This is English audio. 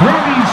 Brady